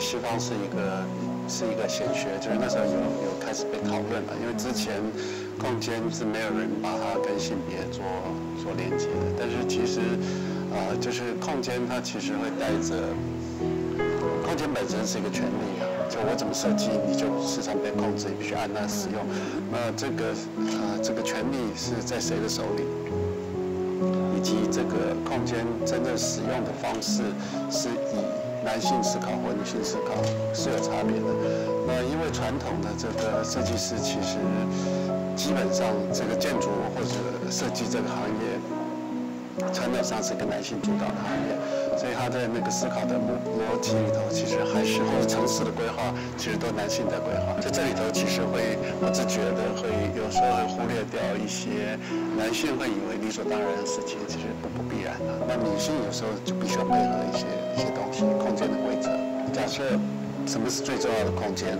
西方是一个是一个显学，就是那时候有有开始被讨论了，因为之前空间是没有人把它跟性别做做连接的，但是其实呃，就是空间它其实会带着空间本身是一个权利啊，就我怎么设计，你就时常被控制，你必须按它使用。那这个呃这个权利是在谁的手里？以及这个空间真正使用的方式是以男性思考或女性思考是有差别的。那因为传统的这个设计师其实基本上这个建筑或者设计这个行业，传统上是一个男性主导的行业。所以他在那个思考的逻逻辑里头，其实还是或者城市的规划，其实都男性在规划。在这里头，其实会不自觉的会有时候会忽略掉一些男性会以为理所当然的事情，其实不不必然的。那女性有时候就必须要配合一些假设什么是最重要的空间？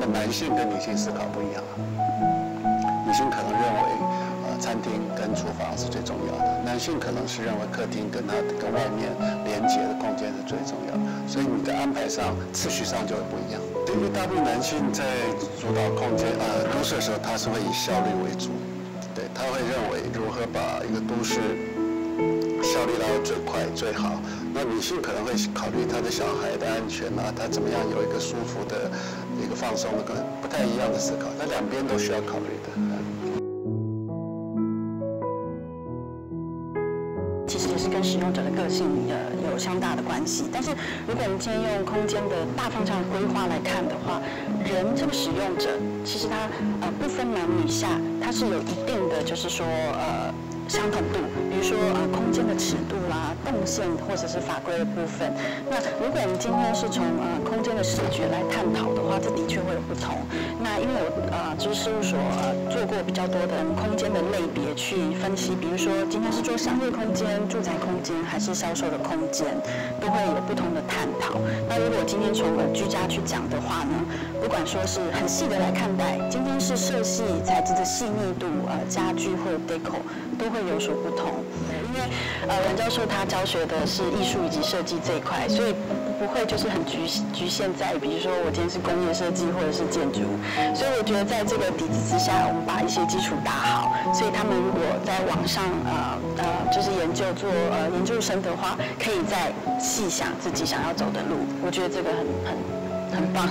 那男性跟女性思考不一样啊。女性可能认为。呃餐厅跟厨房是最重要的，男性可能是认为客厅跟他跟外面连接的空间是最重要的，所以你的安排上次序上就会不一样。对于大部分男性在主导空间呃都市的时候，他是会以效率为主，对他会认为如何把一个都市效率到最快最好。那女性可能会考虑她的小孩的安全啊，她怎么样有一个舒服的一个放松的，可能不太一样的思考，那两边都需要考虑的。其实这是跟使用者的个性呃有相大的关系，但是如果我们今天用空间的大方向规划来看的话，人这个使用者其实他呃不分男女下，他是有一定的就是说呃。相同度，比如说呃空间的尺度啦、动线或者是法规的部分。那如果我们今天是从呃空间的视觉来探讨的话，这的确会有不同。那因为我呃就是事务所做过比较多的空间的类别去分析，比如说今天是做商业空间、住宅空间还是销售的空间，都会有不同的探讨。那如果今天从呃居家去讲的话呢，不管说是很细的来看待，今天是色系材质的细腻度，呃家具或者 deco 都会会。有所不同，因为呃，阮教授他教学的是艺术以及设计这一块，所以不会就是很局局限在，比如说我今天是工业设计或者是建筑，所以我觉得在这个底子之下，我们把一些基础打好，所以他们如果在网上呃呃就是研究做呃研究生的话，可以再细想自己想要走的路，我觉得这个很很很棒。